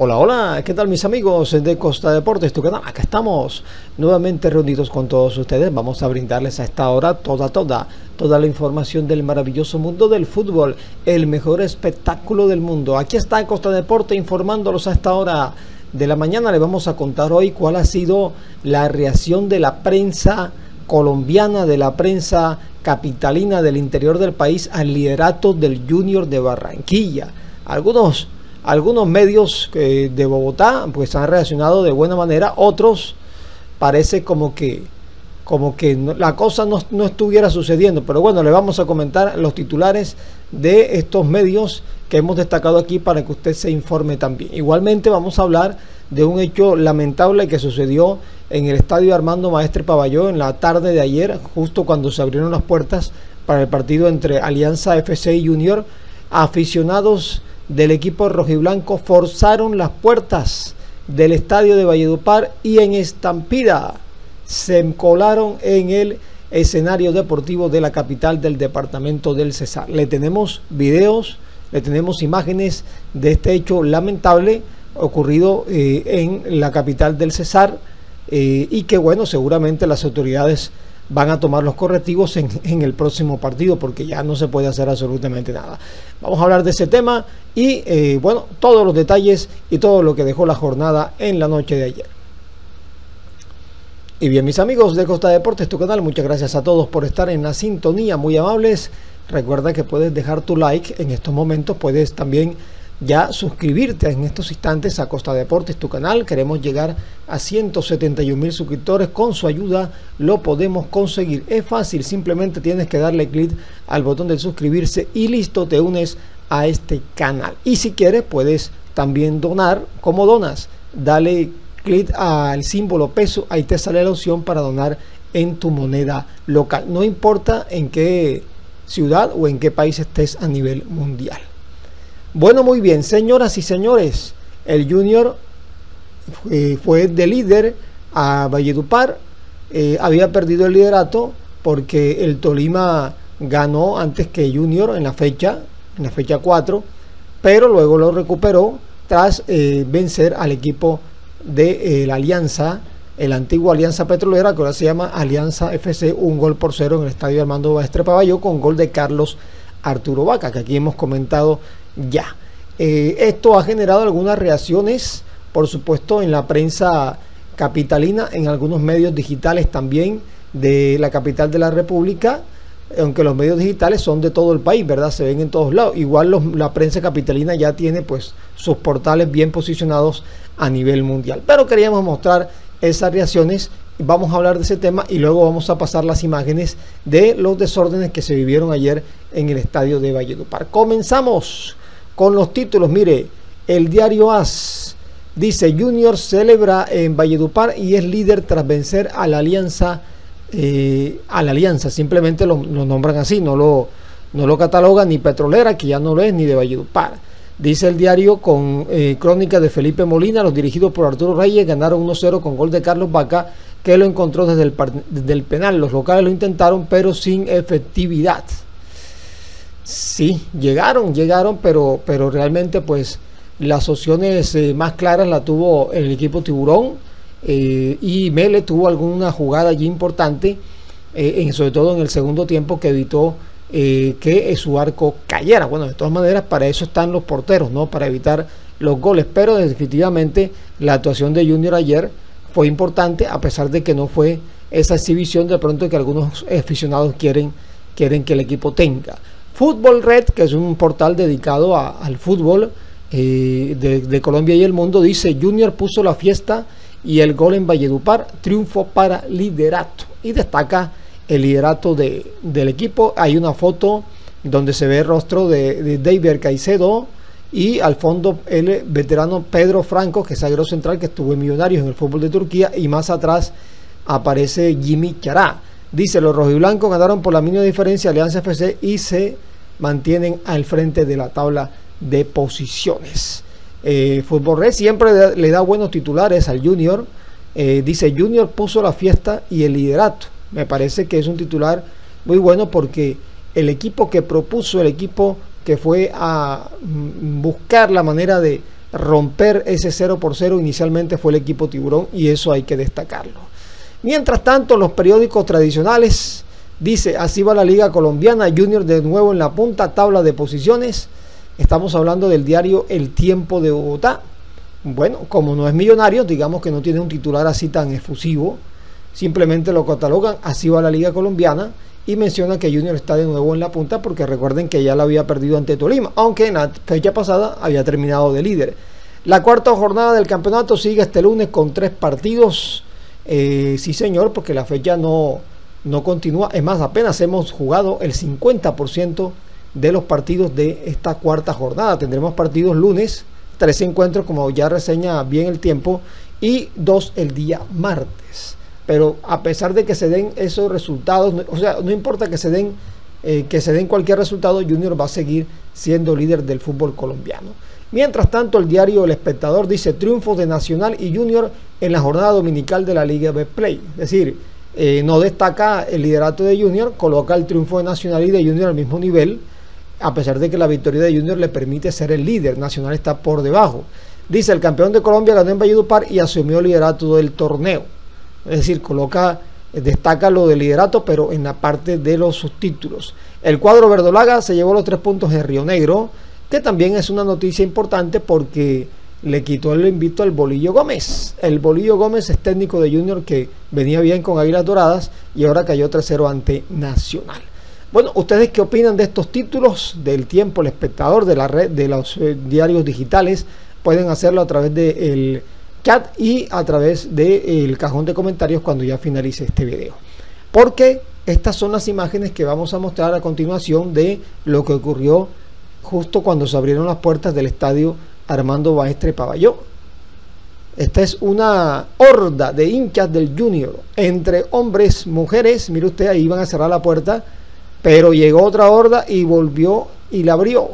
Hola, hola, ¿qué tal mis amigos de Costa Deportes, tu canal? Acá estamos nuevamente reunidos con todos ustedes. Vamos a brindarles a esta hora toda, toda, toda la información del maravilloso mundo del fútbol, el mejor espectáculo del mundo. Aquí está Costa Deporte informándolos a esta hora de la mañana. Le vamos a contar hoy cuál ha sido la reacción de la prensa colombiana, de la prensa capitalina del interior del país al liderato del Junior de Barranquilla. Algunos algunos medios eh, de Bogotá pues han reaccionado de buena manera, otros parece como que como que la cosa no, no, estuviera sucediendo. Pero bueno, le vamos a comentar los titulares de estos medios que hemos destacado aquí para que usted se informe también. Igualmente vamos a hablar de un hecho lamentable que sucedió en el estadio Armando Maestre Paballó en la tarde de ayer, justo cuando se abrieron las puertas para el partido entre Alianza FC y Junior. Aficionados del equipo rojiblanco forzaron las puertas del estadio de Valledupar y en estampida se colaron en el escenario deportivo de la capital del departamento del Cesar. Le tenemos videos, le tenemos imágenes de este hecho lamentable ocurrido eh, en la capital del Cesar eh, y que bueno, seguramente las autoridades van a tomar los correctivos en, el próximo partido porque ya no se puede hacer absolutamente nada. Vamos a hablar de ese tema y eh, bueno, todos los detalles y todo lo que dejó la jornada en la noche de ayer. Y bien, mis amigos de Costa Deportes, tu canal, muchas gracias a todos por estar en la sintonía, muy amables. Recuerda que puedes dejar tu like en estos momentos, puedes también ya suscribirte en estos instantes a Costa Deportes, tu canal. Queremos llegar a 171 mil suscriptores. Con su ayuda lo podemos conseguir. Es fácil, simplemente tienes que darle clic al botón de suscribirse y listo, te unes a este canal. Y si quieres, puedes también donar. ¿Cómo donas? Dale clic al símbolo peso, ahí te sale la opción para donar en tu moneda local. No importa en qué ciudad o en qué país estés a nivel mundial. Bueno, muy bien, señoras y señores, el Junior eh, fue de líder a Valledupar, eh, había perdido el liderato porque el Tolima ganó antes que Junior en la fecha, en la fecha 4, pero luego lo recuperó tras eh, vencer al equipo de la Alianza, el antiguo Alianza Petrolera, que ahora se llama Alianza FC, un gol por cero en el estadio Armando Baestre Paballo con gol de Carlos Arturo Vaca, que aquí hemos comentado ya. Eh, esto ha generado algunas reacciones, por supuesto, en la prensa capitalina, en algunos medios digitales también de la capital de la República, aunque los medios digitales son de todo el país, ¿verdad? Se ven en todos lados. Igual la prensa capitalina ya tiene pues sus portales bien posicionados a nivel mundial. Pero queríamos mostrar esas reacciones. Vamos a hablar de ese tema y luego vamos a pasar las imágenes de los desórdenes que se vivieron ayer en el estadio de Valledupar. Comenzamos con los títulos. Mire, el diario AS dice Junior celebra en Valledupar y es líder tras vencer a la Alianza. Eh, a la Alianza, simplemente lo, nombran así, no lo, no lo catalogan ni Petrolera, que ya no lo es, ni de Valledupar. Dice el diario con eh, crónica de Felipe Molina, los dirigidos por Arturo Reyes ganaron 1-0 con gol de Carlos Vaca, que lo encontró desde desde el penal. Los locales lo intentaron, pero sin efectividad. Sí, llegaron, llegaron, pero, pero realmente pues las opciones eh, más claras la tuvo el equipo Tiburón eh, y Mele tuvo alguna jugada allí importante, eh, en, sobre todo en el segundo tiempo que evitó que su arco cayera. Bueno, de todas maneras para eso están los porteros, ¿no? Para evitar los goles, pero definitivamente la actuación de Junior ayer fue importante a pesar de que no fue esa exhibición de pronto que algunos aficionados quieren, quieren que el equipo tenga. Fútbol Red, que es un portal dedicado al fútbol eh, de, Colombia y el mundo, dice Junior puso la fiesta y el gol en Valledupar, triunfo para liderato. Y destaca el liderato del equipo. Hay una foto donde se ve el rostro de, de David Caicedo y al fondo el veterano Pedro Franco, que es agro central, que estuvo en Millonarios en el fútbol de Turquía, y más atrás aparece Jimmy Chará. Dice, los rojiblancos ganaron por la mínima diferencia Alianza FC y se mantienen al frente de la tabla de posiciones. Eh, Fútbol Red siempre le da buenos titulares al Junior. Eh, dice Junior puso la fiesta y el liderato. Me parece que es un titular muy bueno porque el equipo que propuso, el equipo que fue a buscar la manera de, romper ese 0 por 0 inicialmente fue el equipo tiburón y eso hay que destacarlo. Mientras tanto, los periódicos tradicionales dice, así va la liga colombiana, Junior de nuevo en la punta, tabla de posiciones. Estamos hablando del diario El Tiempo de Bogotá. Bueno, como no es millonario, digamos que no tiene un titular así tan efusivo, simplemente lo catalogan, así va la liga colombiana y menciona que Junior está de nuevo en la punta porque recuerden que ya la había perdido ante Tolima, aunque en la fecha pasada había terminado de líder. La cuarta jornada del campeonato sigue este lunes con tres partidos. Eh, sí, señor, porque la fecha no, no continúa. Es más, apenas hemos jugado el 50% de los partidos de esta cuarta jornada. Tendremos partidos lunes, tres encuentros, como ya reseña bien el tiempo, y dos el día martes. Pero a pesar de que se den esos resultados, o sea, no importa que se den, eh, que se den cualquier resultado, Junior va a seguir siendo líder del fútbol colombiano. Mientras tanto, el diario El Espectador dice triunfos de Nacional y Junior en la jornada dominical de la Liga B Play. Es decir, eh, no destaca el liderato de Junior, coloca el triunfo de Nacional y de Junior al mismo nivel, a pesar de que la victoria de Junior le permite ser el líder. Nacional está por debajo. Dice, el campeón de Colombia ganó en Valledupar y asumió el liderato del torneo. Es decir, coloca, destaca lo del liderato, pero en la parte de los subtítulos. El cuadro verdolaga se llevó los tres puntos en Río Negro que también es una noticia importante porque le quitó el invito al Bolillo Gómez. El Bolillo Gómez es técnico de Junior que venía bien con Águilas Doradas y ahora cayó tercero ante Nacional. Bueno, ¿ustedes qué opinan de estos títulos del tiempo, el espectador de la red de los eh, diarios digitales? Pueden hacerlo a través del chat y a través del cajón de comentarios cuando ya finalice este video. Porque estas son las imágenes que vamos a mostrar a continuación de lo que ocurrió justo cuando se abrieron las puertas del estadio Armando Baestre Paballó. Esta es una horda de hinchas del Junior, entre hombres, mujeres. Mire usted, ahí iban a cerrar la puerta, pero llegó otra horda y volvió y la abrió.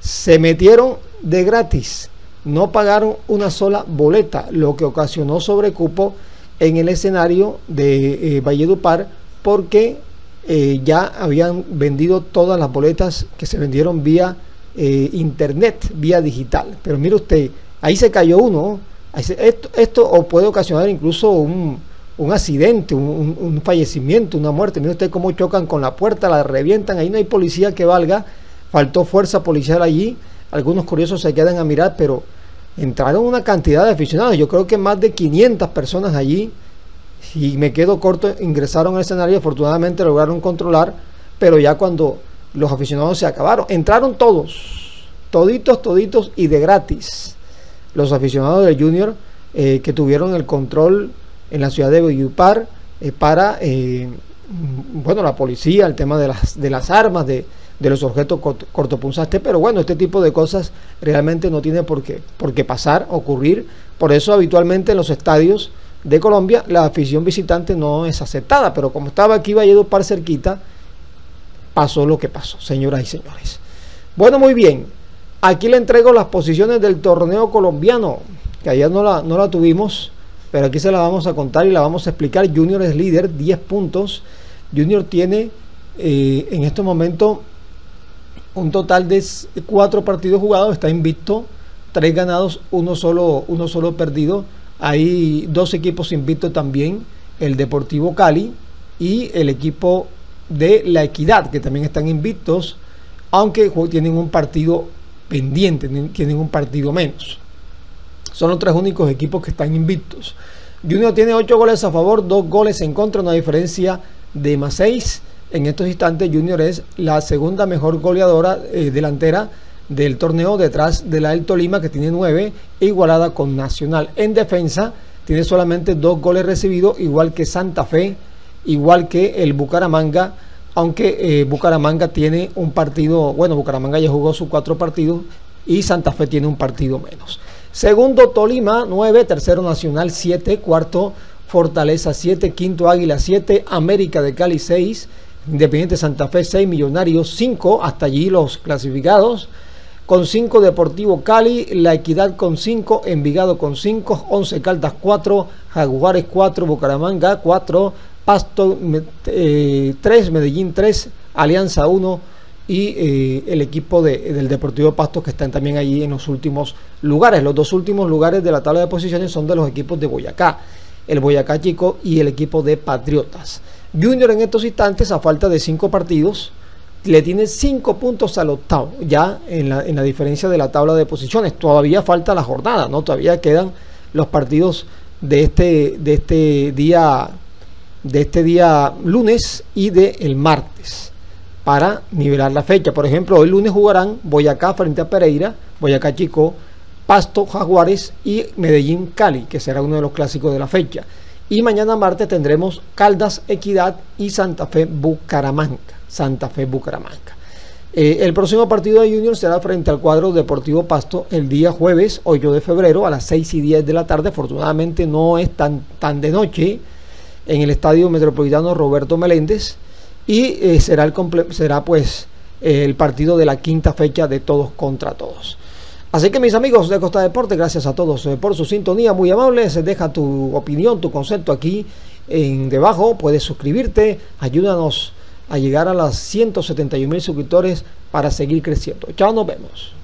Se metieron de gratis, no pagaron una sola boleta, lo que ocasionó sobrecupo en el escenario de eh, Valledupar, porque eh, ya habían vendido todas las boletas que se vendieron vía eh, internet, vía digital. Pero mire usted, ahí se cayó uno. Esto, esto puede ocasionar incluso un, accidente, un, fallecimiento, una muerte. Mire usted cómo chocan con la puerta, la revientan. Ahí no hay policía que valga. Faltó fuerza policial allí. Algunos curiosos se quedan a mirar, pero entraron una cantidad de aficionados. Yo creo que más de 500 personas allí y me quedo corto, ingresaron al escenario, afortunadamente lograron controlar, pero ya cuando los aficionados se acabaron, entraron todos, toditos, toditos y de gratis. Los aficionados del Junior eh, que tuvieron el control en la ciudad de Valledupar eh, para, eh, bueno, la policía, el tema de las, de las armas, de, de los objetos cortopunzantes, pero bueno, este tipo de cosas realmente no tiene por qué, por qué pasar, ocurrir. Por eso habitualmente en los estadios de Colombia, la afición visitante no es aceptada, pero como estaba aquí Valledupar cerquita, pasó lo que pasó, señoras y señores. Bueno, muy bien, aquí le entrego las posiciones del torneo colombiano, que ayer no la, no la tuvimos, pero aquí se la vamos a contar y la vamos a explicar. Junior es líder, 10 puntos. Junior tiene eh, en este momento un total de 4 partidos jugados, está invicto, 3 ganados, uno solo, uno solo perdido hay dos equipos invictos también, el Deportivo Cali y el equipo de La Equidad, que también están invictos, aunque tienen un partido pendiente, tienen un partido menos. Son los tres únicos equipos que están invictos. Junior tiene ocho goles a favor, dos goles en contra, una diferencia de más seis. En estos instantes Junior es la segunda mejor goleadora eh, delantera del torneo detrás de la del Tolima que tiene nueve e igualada con Nacional. En defensa tiene solamente dos goles recibidos, igual que Santa Fe, igual que el Bucaramanga, aunque eh, Bucaramanga tiene un partido, bueno, Bucaramanga ya jugó sus cuatro partidos y Santa Fe tiene un partido menos. Segundo Tolima 9, tercero Nacional 7, cuarto Fortaleza 7, quinto Águila 7, América de Cali 6, Independiente Santa Fe 6, Millonarios 5, hasta allí los clasificados con 5 Deportivo Cali, La Equidad con 5, Envigado con 5, 11 Caldas 4, Jaguares 4, Bucaramanga 4, Pasto 3, eh, Medellín 3, Alianza 1 y eh, el equipo del Deportivo Pasto que están también allí en los últimos lugares. Los dos últimos lugares de la tabla de posiciones son de los equipos de Boyacá, el Boyacá Chico y el equipo de Patriotas. Junior en estos instantes, a falta de cinco partidos, le tiene cinco puntos al octavo, ya en la, en la diferencia de la tabla de posiciones. Todavía falta la jornada, ¿no? Todavía quedan los partidos de este, de este día de este día lunes y de el martes para nivelar la fecha. Por ejemplo, hoy lunes jugarán Boyacá frente a Pereira, Boyacá Chico, Pasto, Jaguares y Medellín Cali, que será uno de los clásicos de la fecha. Y mañana martes tendremos Caldas, Equidad y Santa Fe Bucaramanga. Santa Fe Bucaramanga. Eh, el próximo partido de Junior será frente al cuadro Deportivo Pasto el día jueves 8 de febrero a las 6 y 10 de la tarde. Afortunadamente no es tan, tan de noche en el Estadio Metropolitano Roberto Meléndez y eh, será, el será pues el partido de la quinta fecha de todos contra todos. Así que mis amigos de Costa Deporte, gracias a todos eh, por su sintonía, muy amables. Deja tu opinión, tu concepto aquí en debajo. Puedes suscribirte, ayúdanos a llegar a las 171 mil suscriptores para seguir creciendo. Chao, nos vemos.